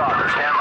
Soccer. Stand